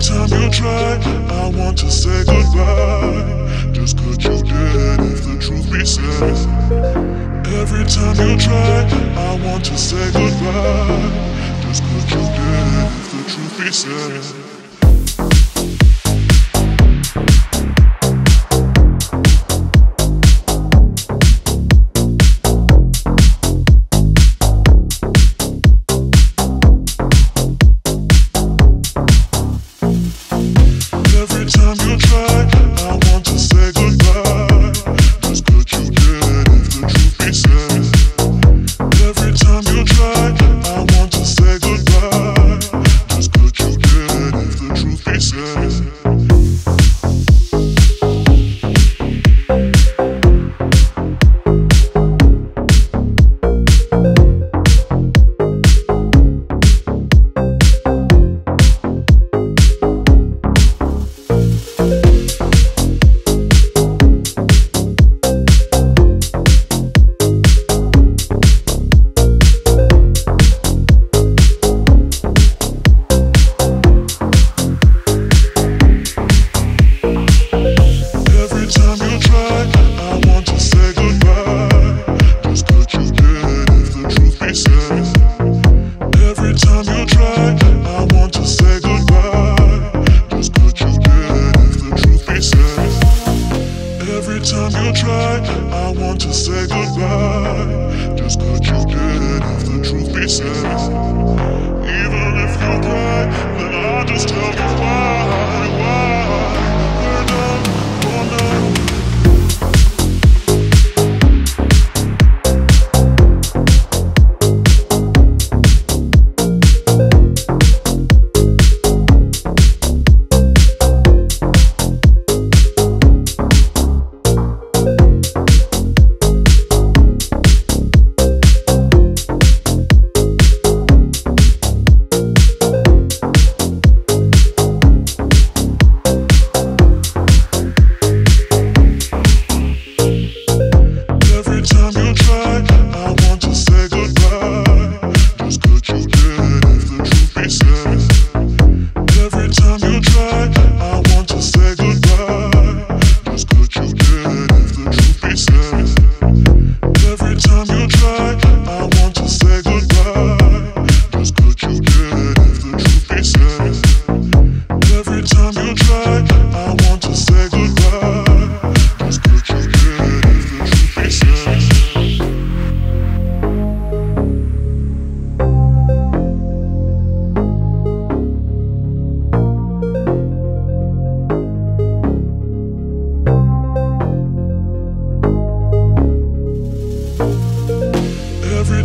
time you try, I want to say goodbye. Just could you did if the truth be said? Every time you try, I want to say goodbye. Just could you did if the truth be said? to say goodbye. Just could you get it if the truth be said? Even if you cry, then I'll just tell you why.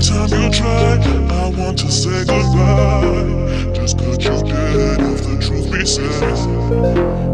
time you try, I want to say goodbye. Just cause you did, if the truth be said.